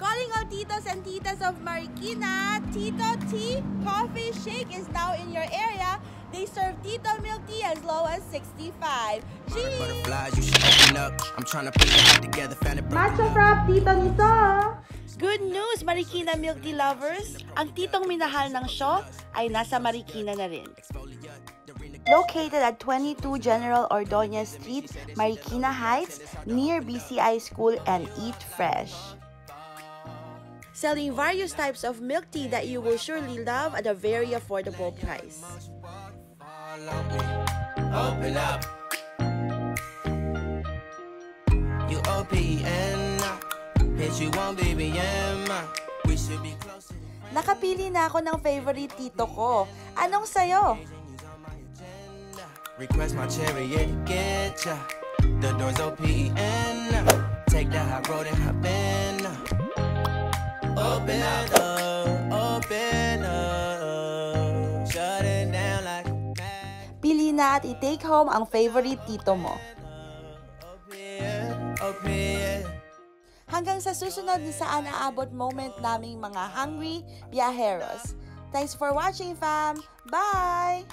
Calling all titos and titas of Marikina, Tito Tea Coffee Shake is now in your area. They serve Tito milk tea as low as 65. Cheers! Butterflies, you should open up. I'm trying to put it together, found it broken. Matcha frap dito nito. Good news, Marikina milk tea lovers! Ang titong minahal ng show ay nasa Marikina na rin. Located at 22 General Ordonez Street, Marikina Heights, near BCI School and Eat Fresh. Selling various types of milk tea that you will surely love at a very affordable price. Open up. You OPN, hit you on BBM. We should be closer. Nakapili na ako ng favorite tito ko. Anong sayo? Request my chariot, get ya. The door's OPN. Take the high road and hop in. Open up, open up. Shut it down like. Pili na at i-take home ang favorite tito mo. Hanggang sa susunod na saan aabot moment naming mga hungry biyaheros. Thanks for watching, fam! Bye!